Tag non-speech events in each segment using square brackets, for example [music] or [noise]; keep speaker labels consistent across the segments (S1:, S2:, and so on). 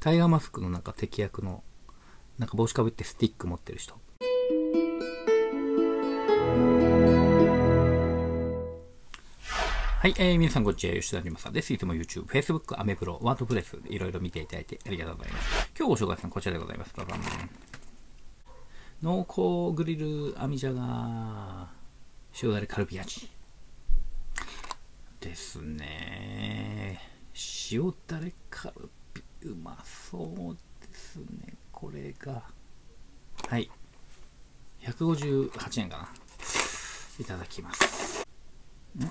S1: タイガーマスクのなんか敵役の、なんか帽子かぶってスティック持ってる人。はい、えー、皆さんこんにちは、吉田理正です。いつも YouTube、Facebook、アメブロ、ワードプレス、いろいろ見ていただいてありがとうございます。今日ご紹介するのはこちらでございます。ババン濃厚グリル網じゃが、塩だれカルビ味。ですね。塩だれカルビ、うまそうですね。これが。はい。158円かな。いただきます。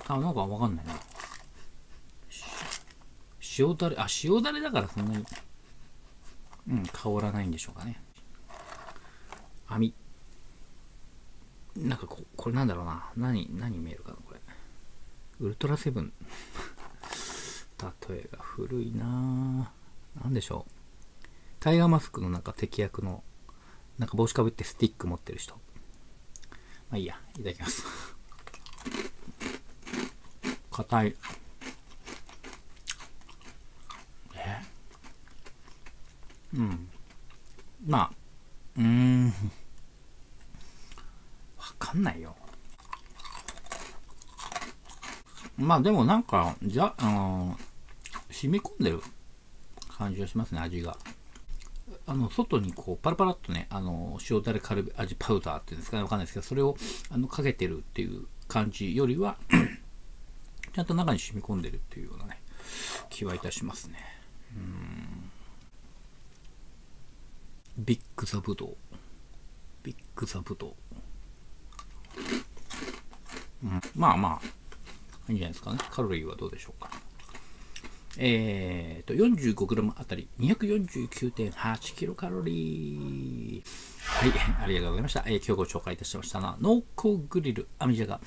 S1: あ、なんかわかんないな。塩だれ、あ、塩だれだからそんなに、うん、香らないんでしょうかね。網。なんかこ、これなんだろうな。何、何見えるかな、これ。ウルトラセブン。[laughs] 例えが古いななんでしょう。タイガーマスクのなんか敵役の、なんか帽子かぶってスティック持ってる人。まあいいや、いただきます。硬い。え？うん。まあ、うーん。わかんないよ。まあでもなんか、じゃ、あの染み込んでる感じがしますね、味が。あの、外にこう、パラパラっとね、あの、塩だれカルビ味パウダーっていうんですかね、わかんないですけど、それを、あの、かけてるっていう感じよりは [clears throat] ちゃんと中に染み込んでるっていうようなね、気はいたしますね。うんビッグザブドウ。ビッグザブドウ。うん、まあまあ、いいんじゃないですかね。カロリーはどうでしょうか。えーと、45g あたり249.8キロカロリー。はい、ありがとうございました。えー、今日ご紹介いたしましたのは、濃厚グリル網じゃが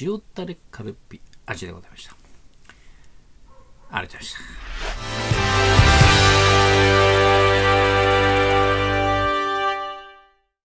S1: 塩だれカルピ味でございました。ありがとうございました。